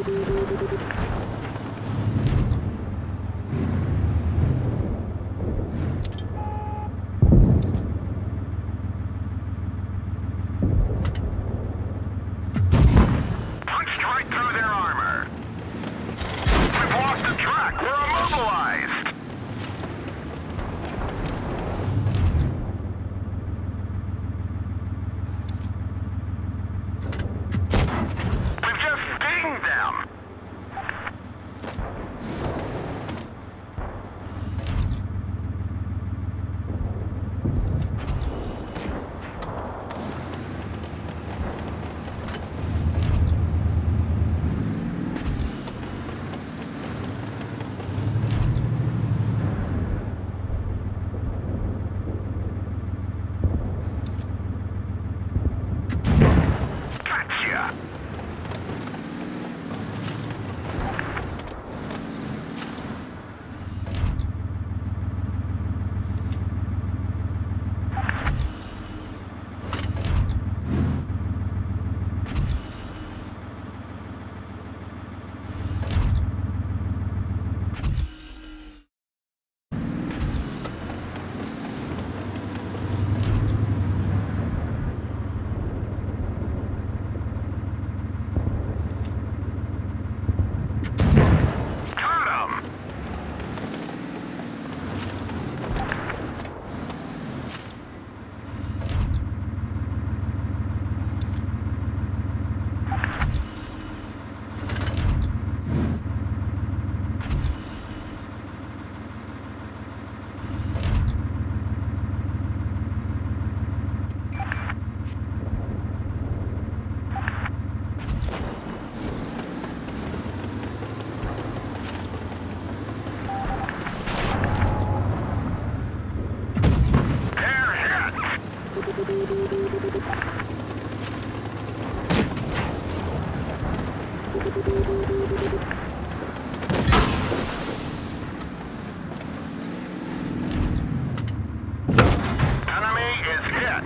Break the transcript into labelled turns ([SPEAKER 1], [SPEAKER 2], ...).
[SPEAKER 1] Punched right through their armor. We've lost the track. We're immobilized. Enemy is hit!